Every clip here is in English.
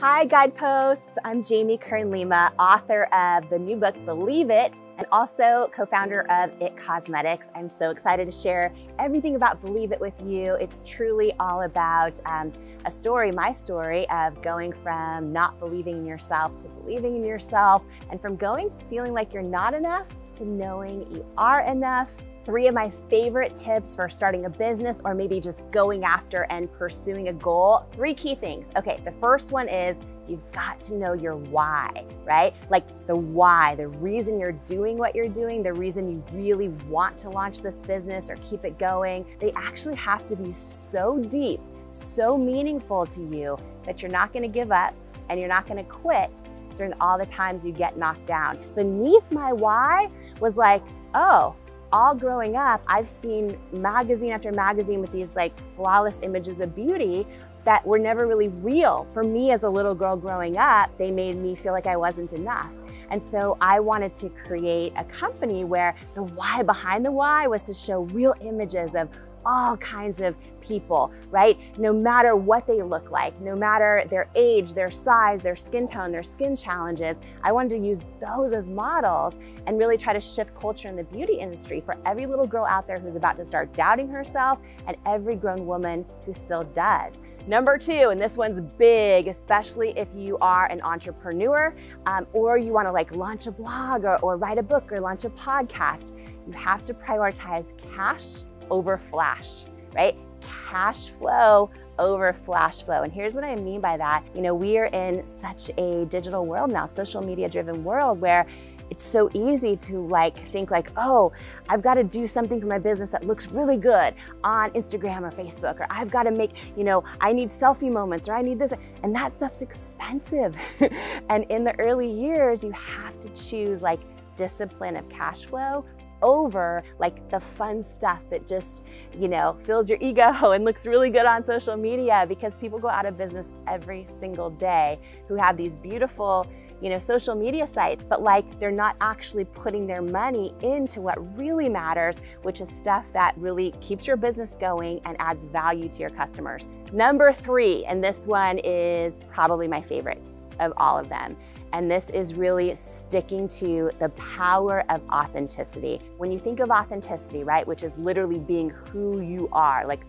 Hi, Guideposts. I'm Jamie Kern Lima, author of the new book, Believe It, and also co founder of IT Cosmetics. I'm so excited to share everything about Believe It with you. It's truly all about um, a story, my story, of going from not believing in yourself to believing in yourself, and from going feeling like you're not enough to knowing you are enough three of my favorite tips for starting a business or maybe just going after and pursuing a goal. Three key things. Okay, the first one is you've got to know your why, right? Like the why, the reason you're doing what you're doing, the reason you really want to launch this business or keep it going. They actually have to be so deep, so meaningful to you that you're not going to give up and you're not going to quit during all the times you get knocked down. Beneath my why was like, oh, all growing up, I've seen magazine after magazine with these like flawless images of beauty that were never really real. For me as a little girl growing up, they made me feel like I wasn't enough. And so I wanted to create a company where the why behind the why was to show real images of all kinds of people, right? No matter what they look like, no matter their age, their size, their skin tone, their skin challenges, I wanted to use those as models and really try to shift culture in the beauty industry for every little girl out there who's about to start doubting herself and every grown woman who still does. Number two, and this one's big, especially if you are an entrepreneur um, or you want to like launch a blog or, or write a book or launch a podcast, you have to prioritize cash over flash, right? Cash flow over flash flow. And here's what I mean by that. You know, we are in such a digital world now, social media driven world where it's so easy to like think like, oh, I've got to do something for my business that looks really good on Instagram or Facebook, or I've got to make, you know, I need selfie moments or I need this. And that stuff's expensive. and in the early years, you have to choose like discipline of cash flow over like the fun stuff that just, you know, fills your ego and looks really good on social media because people go out of business every single day who have these beautiful, you know, social media sites, but like they're not actually putting their money into what really matters, which is stuff that really keeps your business going and adds value to your customers. Number three, and this one is probably my favorite of all of them, and this is really sticking to the power of authenticity. When you think of authenticity, right, which is literally being who you are, like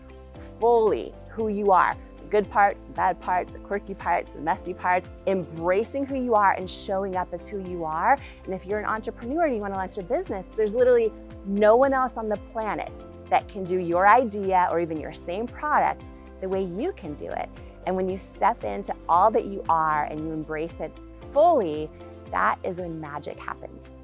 fully who you are, the good parts, the bad parts, the quirky parts, the messy parts, embracing who you are and showing up as who you are. And if you're an entrepreneur and you want to launch a business, there's literally no one else on the planet that can do your idea or even your same product the way you can do it. And when you step into all that you are and you embrace it fully, that is when magic happens.